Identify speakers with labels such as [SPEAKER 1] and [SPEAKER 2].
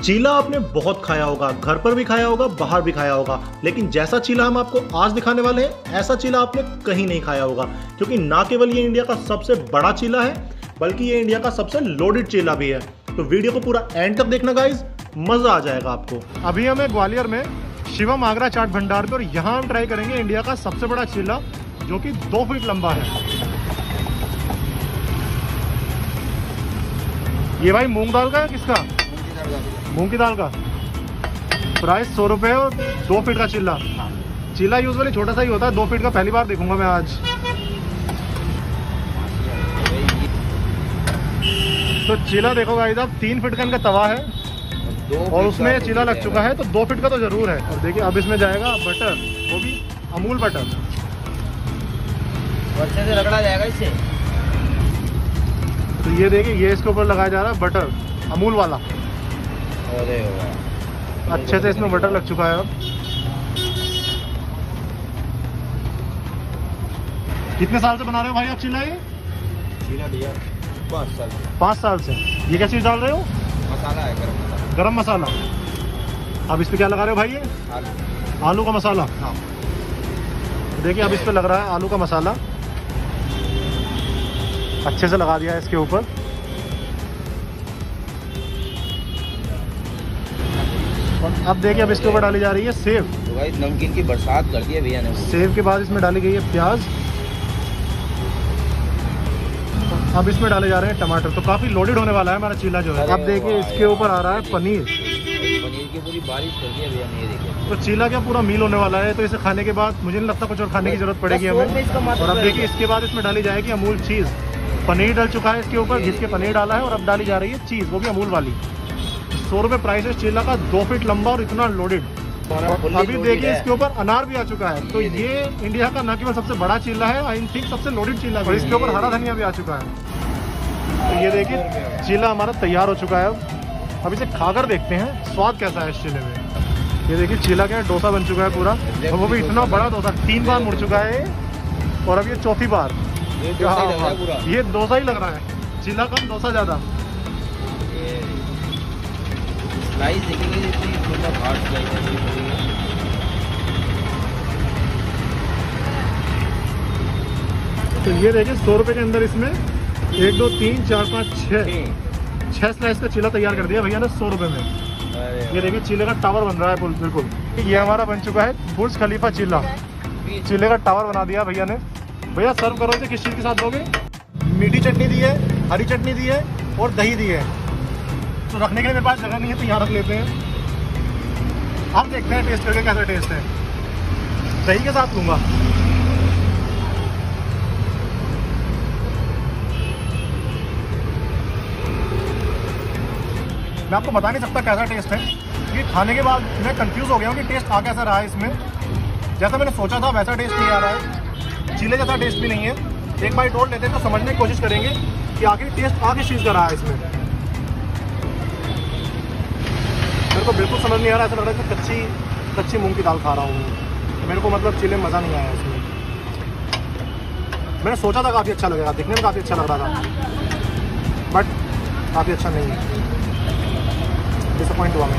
[SPEAKER 1] चीला आपने बहुत खाया होगा, घर पर भी खाया होगा, बाहर भी खाया होगा, लेकिन जैसा चीला हम आपको आज दिखाने वाले हैं, ऐसा चीला आपने कहीं नहीं खाया होगा, क्योंकि ना केवल ये इंडिया का सबसे बड़ा चीला है, बल्कि ये इंडिया का सबसे लोडेड चीला भी है। तो वीडियो को पूरा एंड तक देखना गाइज़ मज़ा आ जाएगा आपको।
[SPEAKER 2] अभी हमें ग्वालियर में शिवम आगरा चाट भंडार पे और यहाँ हम ट्राई करेंगे इंडिया का सबसे बड़ा चीला, जो कि दो फीट लंबा है। ये भाई मूंग दाल का है, किसका? मूंग की दाल का। प्राइस सौ रुपये और दो फीट का चिल्ला। चिल्ला यूजली छोटा सा ही होता है दो फीट का पहली बार देखूँगा मैं आज। तो चिल्ला देखो भाई साहब तीन फीट का इनका तवा है और उसमें चिल्ला लग चुका है तो दो फीट का तो ज़रूर है। और देखिए अब इसमें जाएगा बटर वो भी अमूल बटर
[SPEAKER 3] अच्छे से रगड़ा जाएगा इससे।
[SPEAKER 2] तो ये देखिए ये इसके ऊपर लगाया जा रहा है बटर अमूल वाला।
[SPEAKER 3] अरे
[SPEAKER 2] अच्छे से इसमें बटर लग चुका है अब। कितने साल से बना रहे हो भाई आप चिल्ला ये
[SPEAKER 3] भैया पाँच साल
[SPEAKER 2] पाँच साल से। ये कैसे डाल रहे हो?
[SPEAKER 3] मसाला है गरम मसाला।
[SPEAKER 2] गरम मसाला। अब इस पर क्या लगा रहे हो भाई ये?
[SPEAKER 3] आलू।
[SPEAKER 2] आलू का मसाला?
[SPEAKER 3] हाँ।
[SPEAKER 2] देखिए अब इस पर लग रहा है आलू का मसाला। अच्छे से लगा दिया है इसके ऊपर। अब देखिए अब इसके ऊपर डाली जा रही है सेब
[SPEAKER 3] तो भाई नमकीन की बरसात कर दी है भैया ने।
[SPEAKER 2] सेव के बाद इसमें डाली गई है प्याज। अब इसमें डाले जा रहे हैं टमाटर। तो काफ़ी लोडेड होने वाला है हमारा चीला जो है। अब देखिए इसके ऊपर आ रहा है पनीर।
[SPEAKER 3] पनीर की पूरी बारिश कर दी है भैया ने देखिए।
[SPEAKER 2] तो चीला क्या पूरा मील होने वाला है? तो इसे खाने के बाद मुझे नहीं लगता कुछ और खाने की ज़रूरत पड़ेगी हमें। और अब देखिए इसके बाद इसमें डाली जाएगी अमूल चीज़ पनीर डल चुका है इसके ऊपर घिस के पनीर डाला है और अब डाली जा रही है चीज़ वो भी अमूल वाली। सौ रुपये प्राइस है चीला का दो फीट लंबा और इतना लोडेड अभी देखिए इसके ऊपर अनार भी आ चुका है। तो
[SPEAKER 3] ये
[SPEAKER 2] इंडिया का न केवल सबसे बड़ा चीला है आई थिंक सबसे लोडेड चीला और इसके ऊपर हरा धनिया भी आ चुका है। तो ये देखिए चीला हमारा तैयार हो चुका है। अब इसे खाकर देखते हैं स्वाद कैसा है इस चीले में। ये देखिए चीला क्या डोसा बन चुका है पूरा। और वो भी इतना बड़ा डोसा तीन बार मुड़ चुका है। और अब ये चौथी बार।
[SPEAKER 3] ये डोसा ही लग रहा है।
[SPEAKER 2] ये डोसा ही लग रहा है। चीला कम डोसा ज़्यादा।
[SPEAKER 3] स्लाइस देखिए इतनी मतलब हार्ड स्लाइस है
[SPEAKER 2] तो ये देखिए सौ रुपए के अंदर इसमें। एक दो तीन चार पाँच छः छह। स्लाइस का चीला तैयार कर दिया। भैया ने सौ रुपए में। ये देखिए चीले का टावर बन रहा है बिल- बिल्कुल। ये हमारा बन चुका है बुर्ज खलीफा चीला। चीले का टावर बना दिया भैया ने। भैया सर्व करो किस चीज़ के साथ दोगे? मीठी चटनी दी है हरी चटनी दी है और दही दी है। तो रखने के लिए मेरे पास जगह नहीं है तो यहाँ रख लेते हैं। आप देखते हैं टेस्ट करके कैसा टेस्ट है। दही के साथ लूँगा। मैं आपको बता नहीं सकता कैसा टेस्ट है। ये खाने के बाद मैं कंफ्यूज हो गया हूँ कि टेस्ट आ कैसा रहा है इसमें। जैसा मैंने सोचा था, वैसा टेस्ट नहीं आ रहा है। चीले जैसा टेस्ट भी नहीं है। एक बार टोल लेते हैं तो समझने की कोशिश करेंगे कि आखिर टेस्ट आ किस चीज़ का रहा है इसमें। मेरे को बिल्कुल समझ नहीं आ रहा, ऐसा लग रहा है कि कच्ची कच्ची मूंग की दाल खा रहा हूँ। मेरे को मतलब चिले मज़ा नहीं आया इसमें। मैंने सोचा था काफ़ी अच्छा लगेगा, दिखने में काफ़ी अच्छा लग रहा था। बट काफ़ी अच्छा नहीं है। डिसअपॉइंट हुआ मैं